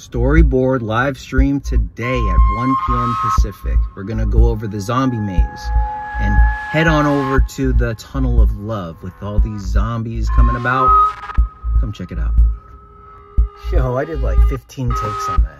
storyboard live stream today at 1 p.m. Pacific. We're going to go over the zombie maze and head on over to the Tunnel of Love with all these zombies coming about. Come check it out. Yo, I did like 15 takes on that.